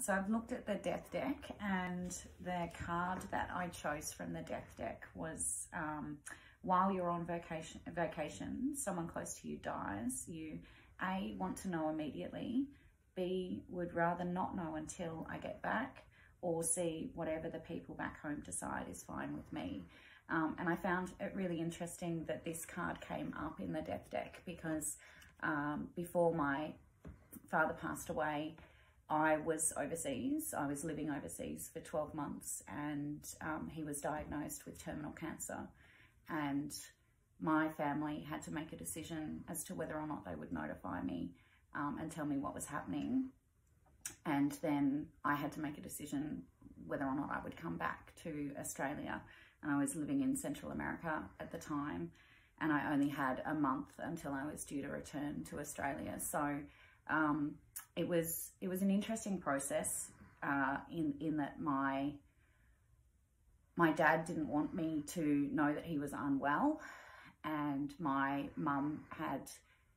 So I've looked at the death deck and the card that I chose from the death deck was um, while you're on vacation, vacation, someone close to you dies, you A, want to know immediately, B, would rather not know until I get back, or C, whatever the people back home decide is fine with me. Um, and I found it really interesting that this card came up in the death deck because um, before my father passed away, I was overseas. I was living overseas for 12 months and um, he was diagnosed with terminal cancer. And my family had to make a decision as to whether or not they would notify me um, and tell me what was happening. And then I had to make a decision whether or not I would come back to Australia. And I was living in Central America at the time, and I only had a month until I was due to return to Australia. So um, it was it was an interesting process uh, in in that my my dad didn't want me to know that he was unwell, and my mum had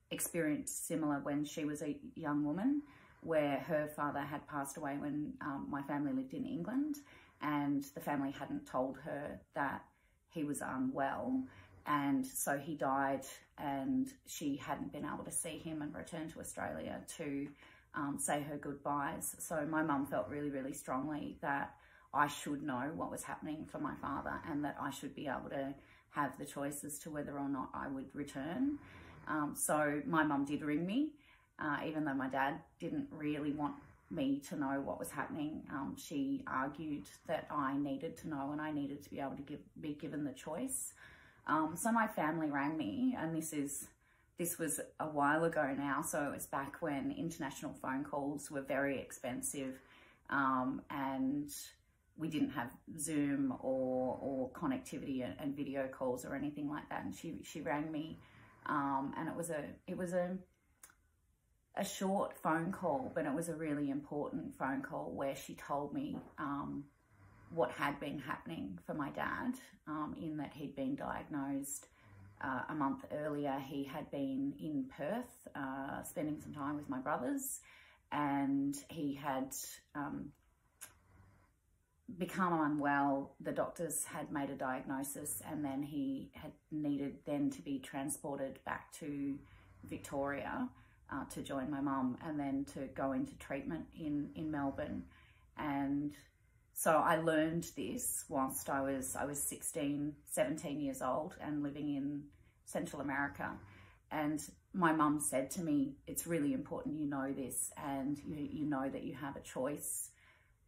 experienced similar when she was a young woman, where her father had passed away when um, my family lived in England, and the family hadn't told her that he was unwell. And so he died, and she hadn't been able to see him and return to Australia to um, say her goodbyes. So my mum felt really, really strongly that I should know what was happening for my father and that I should be able to have the choice as to whether or not I would return. Um, so my mum did ring me, uh, even though my dad didn't really want me to know what was happening. Um, she argued that I needed to know and I needed to be able to give, be given the choice. Um, so my family rang me, and this is this was a while ago now. So it was back when international phone calls were very expensive, um, and we didn't have Zoom or or connectivity and, video calls or anything like that. And she she rang me, um, and it was a it was a a short phone call, but it was a really important phone call where she told me um, what had been happening for my dad, um, in that he'd been diagnosed uh, a month earlier. He had been in Perth, uh, spending some time with my brothers, and he had um, become unwell. The doctors had made a diagnosis, and then he had needed then to be transported back to Victoria uh, to join my mum, and then to go into treatment in in Melbourne. And so I learned this whilst I was I was 16, 17 years old and living in Central America. And my mum said to me, it's really important you know this and you, you know that you have a choice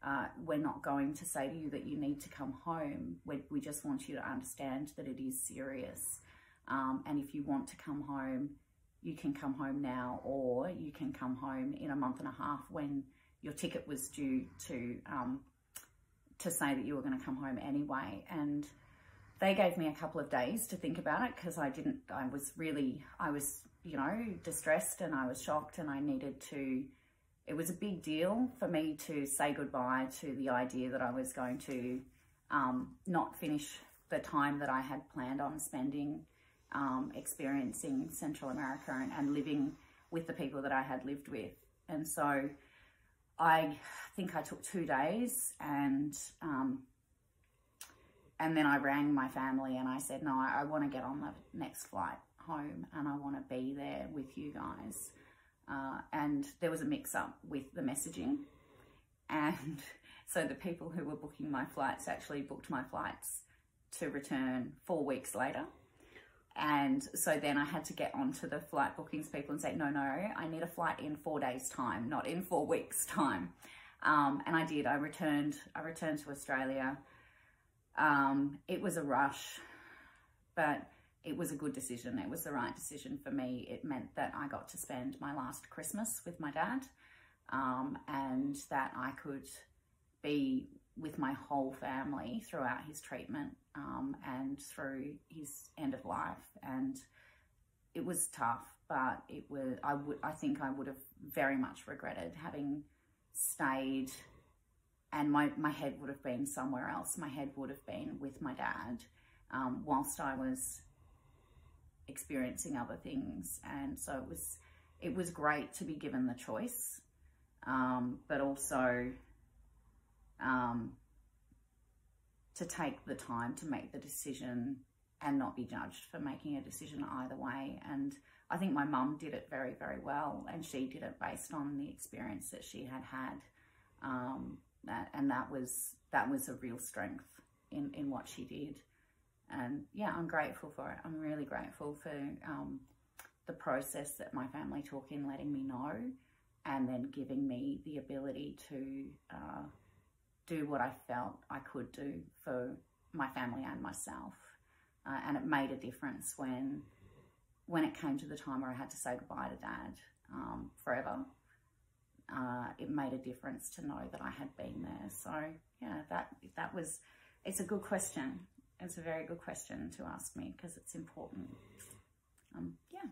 uh, we're not going to say to you that you need to come home. We, we just want you to understand that it is serious. Um, and if you want to come home, you can come home now, or you can come home in a month and a half when your ticket was due to um, to say that you were going to come home anyway. And they gave me a couple of days to think about it because I didn't. I was really, I was, you know, distressed and I was shocked, and I needed to it was a big deal for me to say goodbye to the idea that I was going to um, not finish the time that I had planned on spending um, experiencing Central America and, and, living with the people that I had lived with. And so I think I took two days and um, and then I rang my family and I said, no, I, I want to get on the next flight home and I want to be there with you guys. Uh, and there was a mix up with the messaging. And so the people who were booking my flights actually booked my flights to return four weeks later. And so then I had to get onto the flight bookings people and say, no, no, I need a flight in four days time, not in four weeks time. Um, and I did, I returned, I returned to Australia. Um, it was a rush, but it was a good decision. It was the right decision for me. It meant that I got to spend my last Christmas with my dad um, and that I could be with my whole family throughout his treatment um, and through his end of life. And it was tough, but it was, I would, I think I would have very much regretted having stayed and my, my head would have been somewhere else. My head would have been with my dad um, whilst I was experiencing other things. And so it was, it was great to be given the choice um, but also um, to take the time to make the decision and not be judged for making a decision either way. And I think my mum did it very, very well, and she did it based on the experience that she had had, um, and that was that was a real strength in in what she did. And yeah, I'm grateful for it. I'm really grateful for um, the process that my family took in letting me know, and then giving me the ability to uh, do what I felt I could do for my family and myself. Uh, and it made a difference when when it came to the time where I had to say goodbye to dad um, forever, uh, it made a difference to know that I had been there. So yeah, that that was. It's a good question. It's a very good question to ask me because it's important. Um, yeah.